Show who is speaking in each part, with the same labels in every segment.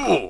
Speaker 1: Ooh.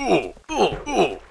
Speaker 1: Ooh, ooh, ooh.